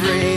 every